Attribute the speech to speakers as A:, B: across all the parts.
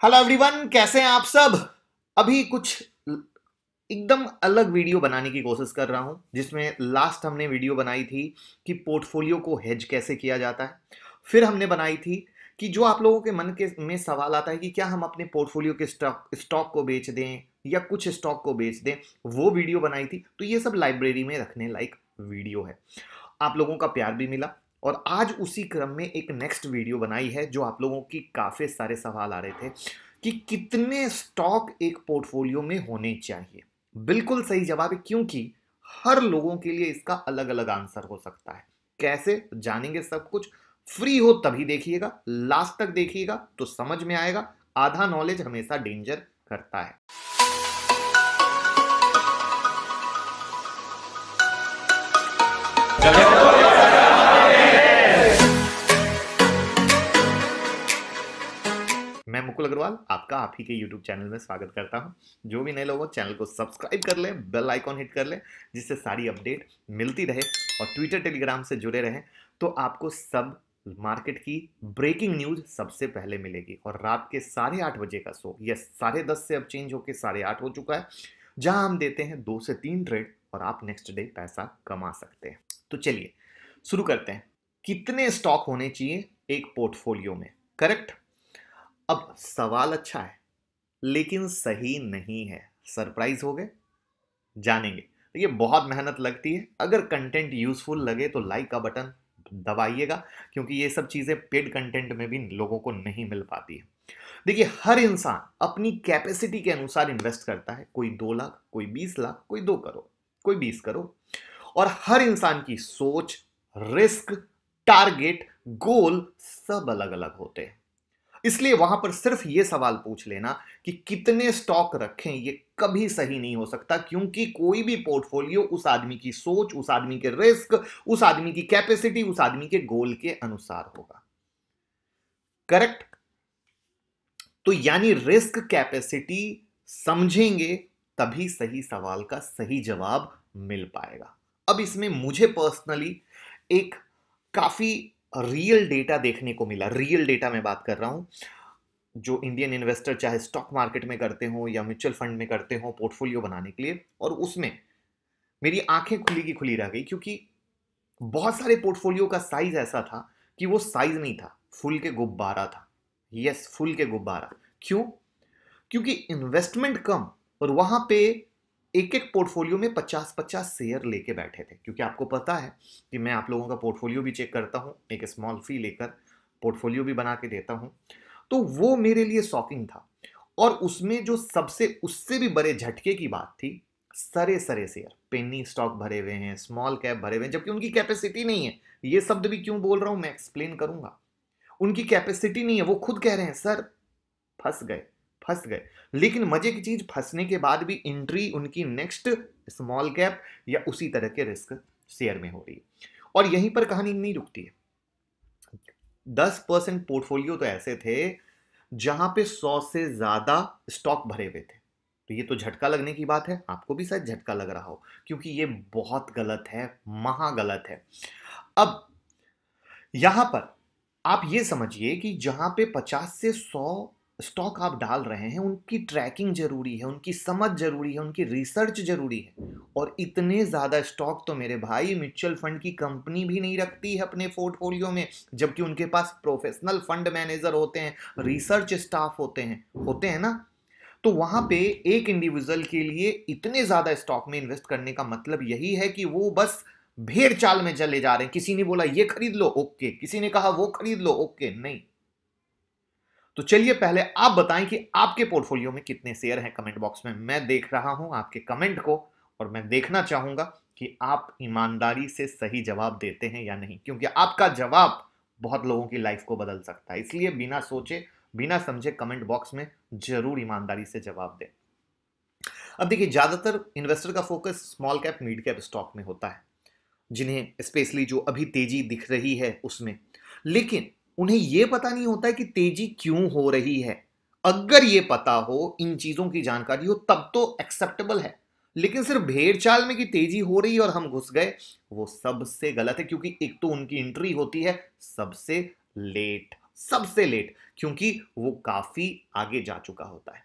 A: Hello everyone कैसे हैं आप सब? अभी कुछ एकदम अलग वीडियो बनाने की कोशिश कर रहा हूँ, जिसमें लास्ट हमने वीडियो बनाई थी कि पोर्टफोलियो को हेज कैसे किया जाता है। फिर हमने बनाई थी कि जो आप लोगों के मन के में सवाल आता है कि क्या हम अपने पोर्टफोलियो के स्टॉक स्टॉक को बेच दें या कुछ स्टॉक को बेच दें, वो वीडियो बनाई थी। तो ये सब लाइब्रेरी में रखने लायक वीडियो है। आप लोगों का प्यार भी मिला और आज उसी क्रम में एक नेक्स्ट वीडियो बनाई है, जो आप लोगों की काफ़ी सारे सवाल आ रहे थे कि कितने स्टॉक एक पोर्टफोलियो में होने चाहिए। बिल्कुल सही जवाब है, क्योंकि हर लोगों के लिए इसका अलग अलग आंसर हो सकता है। कैसे? जानेंगे सब कुछ। फ्री हो तभी देखिएगा। लास्ट तक देखिएगा तो समझ में आएगा। आधा नॉलेज हमेशा डेंजर करता है। मुकुल अग्रवाल, आपका आप ही के YouTube चैनल में स्वागत करता हूँ। जो भी नए लोग हो चैनल को सब्सक्राइब कर लें बेल आइकॉन हिट कर लें, जिससे सारी अपडेट मिलती रहे और ट्विटर टेलीग्राम से जुड़े रहें तो आपको सब मार्केट की ब्रेकिंग न्यूज़ सबसे पहले मिलेगी। और रात के साढ़े आठ बजे का शो यस साढ़े दस से अब चेंज होकर साढ़े आठ हो चुका है, जहाँ हम देते हैं दो से तीन ट्रेड और आप नेक्स्ट डे पैसा कमा सकते हैं। तो चलिए, शुरू करते हैं। कितने स्टॉक होने चाहिए एक पोर्टफोलियो में? करेक्ट अब सवाल अच्छा है, लेकिन सही नहीं है। सरप्राइज़ हो गए, जानेंगे। ये बहुत मेहनत लगती है। अगर कंटेंट यूजफुल लगे तो लाइक का बटन दबाइएगा, क्योंकि ये सब चीज़ें पेड कंटेंट में भी लोगों को नहीं मिल पाती है। देखिए, हर इंसान अपनी कैपेसिटी के अनुसार इन्वेस्ट करता है। कोई दो लाख, कोई बीस लाख, कोई दो करोड़, कोई बीस करोड़। और हर इंसान की सोच, रिस्क, टारगेट, गोल सब अलग अलग होते हैं। इसलिए वहाँ पर सिर्फ़ ये सवाल पूछ लेना कि कितने स्टॉक रखें, ये कभी सही नहीं हो सकता, क्योंकि कोई भी पोर्टफोलियो उस आदमी की सोच, उस आदमी के रिस्क उस आदमी की कैपेसिटी उस आदमी के गोल के अनुसार होगा। करेक्ट तो यानी रिस्क कैपेसिटी समझेंगे, तभी सही सवाल का सही जवाब मिल पाएगा। अब इसमें मुझे पर्सनली एक काफ़ी रियल डेटा देखने को मिला। रियल डेटा में बात कर रहा हूँ, जो इंडियन इन्वेस्टर चाहे स्टॉक मार्केट में करते हो या म्यूचुअल फंड में करते हो पोर्टफोलियो बनाने के लिए और उसमें मेरी आँखें खुली की खुली रह गई क्योंकि बहुत सारे पोर्टफोलियो का साइज़ ऐसा था कि वो साइज़ नहीं था, फुल के गुब्बारा था। यस फुल के गुब्बारा। क्यों? क्योंकि इन्वेस्टमेंट कम और वहाँ पे एक एक पोर्टफोलियो में 50-50 शेयर लेके बैठे थे। क्योंकि आपको पता है कि मैं आप लोगों का पोर्टफोलियो भी चेक करता हूँ, एक स्मॉल फ़ी लेकर पोर्टफोलियो भी बना के देता हूँ। तो वो मेरे लिए शॉकिंग था। और उसमें जो सबसे, उससे भी बड़े झटके की बात थी सरे सरे शेयर पेनी स्टॉक भरे हुए हैं स्मॉल कैप भरे हुए हैं, जबकि उनकी कैपेसिटी नहीं है। ये शब्द भी क्यों बोल रहा हूँ? मैं एक्सप्लेन करूँगा। उनकी कैपेसिटी नहीं है, वो खुद कह रहे हैं, सर, फंस गए। फंस गए। लेकिन मज़े की चीज़ फंसने के बाद भी एंट्री उनकी नेक्स्ट स्मॉल कैप या उसी तरह के रिस्क शेयर में हो रही है। और यहीं पर कहानी नहीं रुकती है। दस परसेंट पोर्टफोलियो तो ऐसे थे जहाँ पे सौ से ज़्यादा स्टॉक भरे हुए थे। तो ये तो झटका लगने की बात है, आपको भी शायद झटका लग रहा हो, क्योंकि ये बहुत गलत है, महा गलत है। अब यहाँ पर आप ये समझिए कि जहाँ पे 50 से 100 स्टॉक आप डाल रहे हैं, उनकी ट्रैकिंग ज़रूरी है, उनकी समझ ज़रूरी है, उनकी रिसर्च ज़रूरी है। और इतने ज़्यादा स्टॉक तो मेरे भाई म्यूचुअल फंड की कंपनी भी नहीं रखती है अपने पोर्टफोलियो में, जबकि उनके पास प्रोफेशनल फंड मैनेजर होते हैं रिसर्च स्टाफ होते हैं होते हैं ना? तो वहाँ पे एक इंडिविजुअल के लिए इतने ज़्यादा स्टॉक में इन्वेस्ट करने का मतलब यही है कि वो बस भेड़ चाल में चले जा रहे हैं। किसी ने बोला, ये खरीद लो, ओके। किसी ने कहा, वो खरीद लो, ओके। नहीं। तो चलिए पहले आप बताएँ कि आपके पोर्टफोलियो में कितने शेयर हैं कमेंट बॉक्स में। मैं देख रहा हूँ आपके कमेंट को और मैं देखना चाहूँगा कि आप ईमानदारी से सही जवाब देते हैं या नहीं, क्योंकि आपका जवाब बहुत लोगों की लाइफ को बदल सकता है। इसलिए बिना सोचे, बिना समझे कमेंट बॉक्स में ज़रूर ईमानदारी से जवाब दें। अब देखिए, ज़्यादातर इन्वेस्टर का focus small cap mid cap stock में होता है, जिन्हें स्पेशली जो अभी तेज़ी दिख रही है उसमें। लेकिन उन्हें यह पता नहीं होता है कि तेज़ी क्यों हो रही है। अगर ये पता हो, इन चीज़ों की जानकारी हो, तब तो एक्सेप्टेबल है। लेकिन सिर्फ़ भेड़ चाल में कि तेज़ी हो रही है और हम घुस गए, वो सबसे गलत है, क्योंकि एक तो उनकी एंट्री होती है सबसे लेट सबसे लेट क्योंकि वो काफ़ी आगे जा चुका होता है।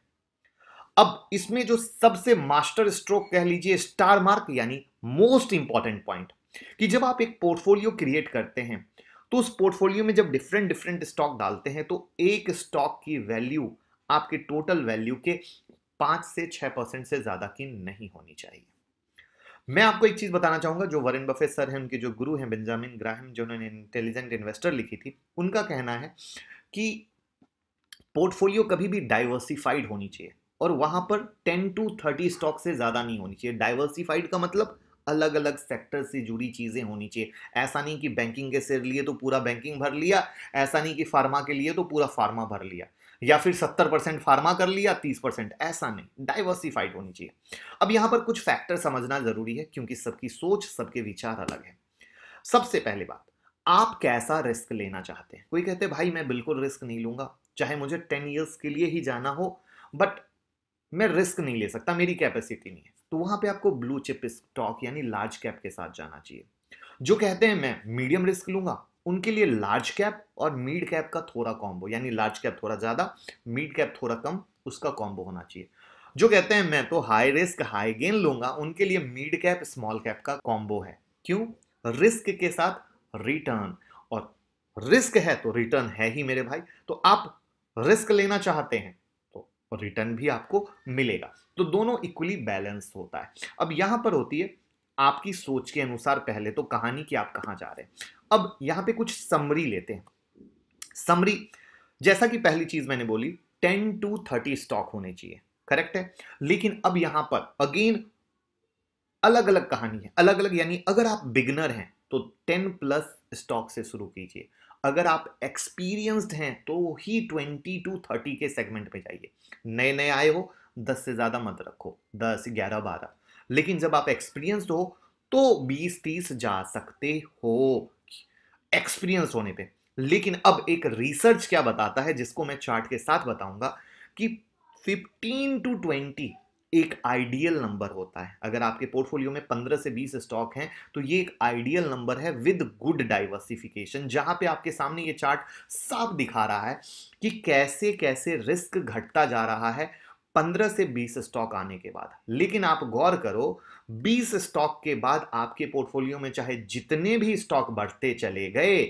A: अब इसमें जो सबसे मास्टर स्ट्रोक कह लीजिए स्टार मार्क यानी मोस्ट इंपॉर्टेंट पॉइंट कि जब आप एक पोर्टफोलियो क्रिएट करते हैं तो उस पोर्टफोलियो में जब डिफरेंट डिफरेंट स्टॉक डालते हैं तो एक स्टॉक की वैल्यू आपके टोटल वैल्यू के पाँच से छह परसेंट से ज़्यादा की नहीं होनी चाहिए। मैं आपको एक चीज़ बताना चाहूँगा, जो वरुण बफे सर हैं, उनके जो गुरु हैं बेंजामिन ग्राहम जिन्होंने इंटेलिजेंट इन्वेस्टर लिखी थी, उनका कहना है कि पोर्टफोलियो कभी भी डाइवर्सिफाइड होनी चाहिए और वहाँ पर 10 टू 30 स्टॉक से ज़्यादा नहीं होनी चाहिए। डाइवर्सिफाइड का मतलब अलग अलग सेक्टर से जुड़ी चीज़ें होनी चाहिए। ऐसा नहीं कि बैंकिंग के शेयर लिए तो पूरा बैंकिंग भर लिया, ऐसा नहीं कि फार्मा के लिए तो पूरा फार्मा भर लिया। या फिर सत्तर परसेंट फार्मा कर लिया, तीस परसेंट, ऐसा नहीं। डाइवर्सिफाइड होनी चाहिए। अब यहाँ पर कुछ फैक्टर समझना ज़रूरी है, क्योंकि सबकी सोच, सबके विचार अलग है। सबसे पहले बात, आप कैसा रिस्क लेना चाहते हैं? कोई कहते भाई, मैं बिल्कुल रिस्क नहीं लूँगा। चाहे मुझे टेन ईयर्स के लिए ही जाना हो बट मैं रिस्क नहीं ले सकता, मेरी कैपेसिटी नहीं है। तो वहाँ पे आपको ब्लू चिप स्टॉक यानी लार्ज कैप के साथ जाना चाहिए। जो कहते हैं मैं मीडियम रिस्क लूँगा, उनके लिए लार्ज कैप और मिड कैप का थोड़ा कॉम्बो यानी लार्ज कैप थोड़ा ज़्यादा मिड कैप थोड़ा कम, उसका कॉम्बो होना चाहिए। जो कहते हैं मैं तो हाई रिस्क हाई गेन लूँगा, उनके लिए मिड कैप स्मॉल कैप का कॉम्बो है। क्यों? रिस्क के साथ रिटर्न और रिस्क है तो रिटर्न है ही मेरे भाई। तो आप रिस्क लेना चाहते हैं रिटर्न भी आपको मिलेगा। तो दोनों इक्वली बैलेंस होता है। अब यहाँ पर होती है, आपकी सोच के अनुसार पहले तो कहानी कि आप कहाँ जा रहे हैं। अब यहाँ पे कुछ समरी लेते हैं। समरी जैसा कि पहली चीज़ मैंने बोली टेन टू थर्टी स्टॉक होने चाहिए करेक्ट है? लेकिन अब यहाँ पर अगेन अलग अलग कहानी है। अलग अलग यानी अगर आप बिगनर हैं तो टेन प्लस स्टॉक से शुरू कीजिए। अगर आप एक्सपीरियंस्ड हैं तो ही ट्वेंटी टू थर्टी के सेगमेंट पे जाइए। नए नए आए हो, दस से ज़्यादा मत रखो, दस, ग्यारह, बारह। लेकिन जब आप एक्सपीरियंस्ड हो तो बीस, तीस जा सकते हो एक्सपीरियंस होने पे। लेकिन अब एक रिसर्च क्या बताता है, जिसको मैं चार्ट के साथ बताऊँगा कि 15 टू 20 एक आइडियल नंबर होता है। अगर आपके पोर्टफोलियो में 15 से 20 स्टॉक हैं तो ये एक आइडियल नंबर है विद गुड डाइवर्सिफिकेशन, जहाँ पे आपके सामने ये चार्ट साफ़ दिखा रहा है कि कैसे कैसे रिस्क घटता जा रहा है 15 से 20 स्टॉक आने के बाद। लेकिन आप गौर करो 20 स्टॉक के बाद आपके पोर्टफोलियो में चाहे जितने भी स्टॉक बढ़ते चले गए,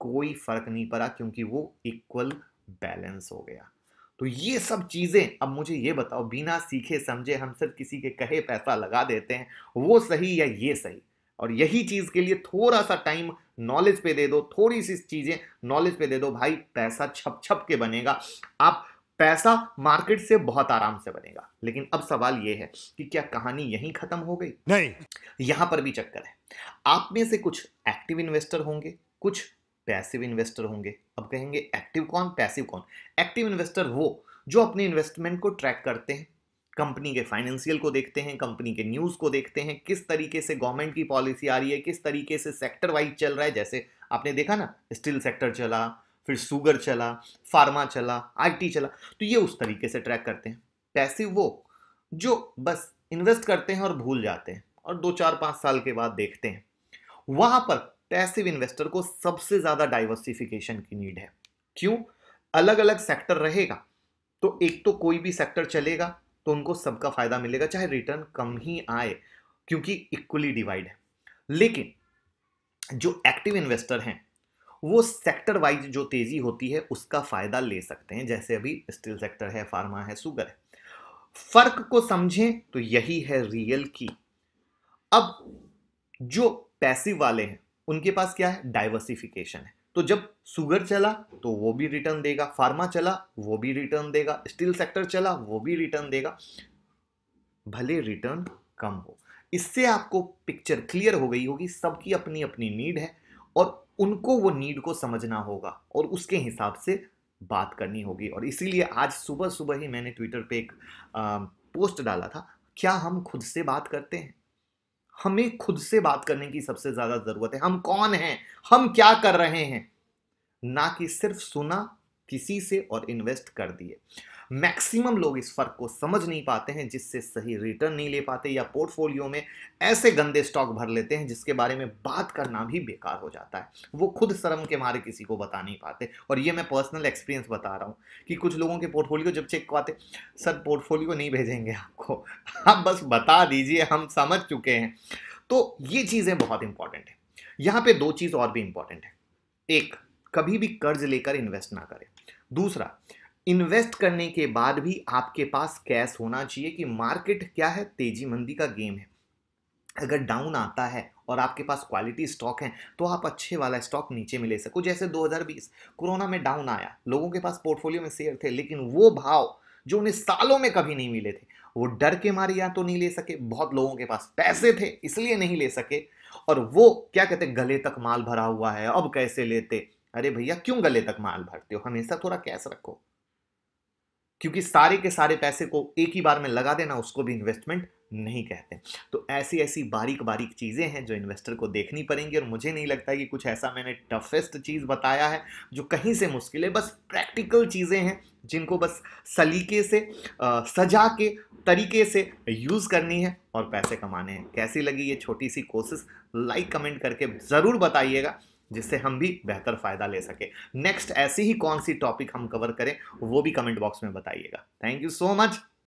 A: कोई फ़र्क नहीं पड़ा क्योंकि वो इक्वल बैलेंस हो गया। तो ये सब चीज़ें अब मुझे ये बताओ बिना सीखे समझे हम सिर्फ़ किसी के कहे पैसा लगा देते हैं वो सही या ये सही? और यही चीज़ के लिए थोड़ा सा टाइम नॉलेज पे दे दो थोड़ी सी चीज़ें नॉलेज पे दे दो भाई पैसा छप छप के बनेगा। आप पैसा मार्केट से बहुत आराम से बनेगा। लेकिन अब सवाल यह है कि क्या कहानी यहीं खत्म हो गई?
B: नहीं।
A: यहाँ पर भी चक्कर है। आप में से कुछ एक्टिव इन्वेस्टर होंगे कुछ पैसिव इन्वेस्टर होंगे। अब कहेंगे, एक्टिव कौन? पैसिव कौन? एक्टिव इन्वेस्टर वो, जो अपने इन्वेस्टमेंट को ट्रैक करते हैं। कंपनी के फाइनेंशियल को देखते हैं, कंपनी के न्यूज़ को देखते हैं, किस तरीके से गवर्नमेंट की पॉलिसी आ रही है, किस तरीके से सेक्टर वाइज चल रहा है। जैसे आपने देखा ना, स्टील सेक्टर चला, फिर सुगर चला, फार्मा चला, आईटी चला तो ये उस तरीके से ट्रैक करते हैं। पैसिव वो, जो बस इन्वेस्ट करते हैं और भूल जाते हैं और दो चार पाँच साल के बाद देखते हैं। वहाँ पर पैसिव इन्वेस्टर को सबसे ज़्यादा डाइवर्सिफिकेशन की नीड है। क्यों? अलग अलग सेक्टर रहेगा तो एक तो कोई भी सेक्टर चलेगा तो उनको सबका फ़ायदा मिलेगा, चाहे रिटर्न कम ही आए, क्योंकि इक्वली डिवाइड है। लेकिन, जो एक्टिव इन्वेस्टर हैं, वो सेक्टर वाइज जो तेज़ी होती है, उसका फ़ायदा ले सकते हैं, जैसे अभी स्टील सेक्टर है फार्मा है सुगर है। फ़र्क को समझें तो यही है रियल की अब, जो पैसिव वाले हैं उनके पास क्या है? डाइवर्सिफिकेशन है। तो जब सुगर चला तो वो भी रिटर्न देगा। फार्मा चला वो भी रिटर्न देगा। स्टील सेक्टर चला वो भी रिटर्न देगा। भले रिटर्न कम हो। इससे आपको पिक्चर क्लियर हो गई होगी सबकी अपनी अपनी नीड है और उनको वो नीड को समझना होगा और उसके हिसाब से बात करनी होगी। और इसीलिए आज सुबह सुबह ही मैंने ट्विटर पे एक आ, पोस्ट डाला था क्या हम खुद से बात करते हैं? हमें खुद से बात करने की सबसे ज़्यादा ज़रूरत है। हम कौन हैं? हम क्या कर रहे हैं? ना कि सिर्फ़ सुना, किसी से और इन्वेस्ट कर दिए। मैक्सिमम लोग इस फ़र्क को समझ नहीं पाते हैं, जिससे सही रिटर्न नहीं ले पाते या पोर्टफोलियो में ऐसे गंदे स्टॉक भर लेते हैं, जिसके बारे में बात करना भी बेकार हो जाता है। वो खुद शर्म के मारे किसी को बता नहीं पाते। और ये मैं पर्सनल एक्सपीरियंस बता रहा हूँ कि कुछ लोगों के पोर्टफोलियो जब चेक करवाते, सर पोर्टफोलियो नहीं भेजेंगे आपको। आप बस बता दीजिए, हम समझ चुके हैं। तो ये चीज़ें बहुत इंपॉर्टेंट है। यहाँ पे दो चीज़ और भी इंपॉर्टेंट है। एक, कभी भी कर्ज लेकर इन्वेस्ट ना करें। दूसरा इन्वेस्ट करने के बाद भी आपके पास कैश होना चाहिए कि मार्केट क्या है? तेज़ी मंदी का गेम है। अगर डाउन आता है और आपके पास क्वालिटी स्टॉक है तो आप अच्छे वाला स्टॉक नीचे में ले सको। जैसे 2020 कोरोना में डाउन आया। लोगों के पास पोर्टफोलियो में शेयर थे, लेकिन वो भाव जो उन्हें सालों में कभी नहीं मिले थे, वो डर के मारे या तो नहीं ले सके। बहुत लोगों के पास पैसे थे, इसलिए नहीं ले सके। और वो क्या कहते गले तक माल भरा हुआ है, अब कैसे लेते? अरे भैया, क्यों गले तक माल भरते हो? हमेशा थोड़ा कैश रखो। क्योंकि सारे के सारे पैसे को एक ही बार में लगा देना उसको भी इन्वेस्टमेंट नहीं कहते। तो ऐसी ऐसी बारीक बारीक चीज़ें हैं जो इन्वेस्टर को देखनी पड़ेंगी और मुझे नहीं लगता कि कुछ ऐसा मैंने टफेस्ट चीज़ बताया है जो कहीं से मुश्किल है। बस प्रैक्टिकल चीज़ें हैं जिनको बस सलीके से आ, सजा के तरीके से यूज़ करनी है और पैसे कमाने हैं। कैसी लगी ये छोटी सी कोशिश लाइक कमेंट करके ज़रूर बताइएगा। जिससे हम भी बेहतर फ़ायदा ले सके। नेक्स्ट ऐसी ही कौन सी टॉपिक हम कवर करें, वो भी कमेंट बॉक्स में बताइएगा। Thank you so much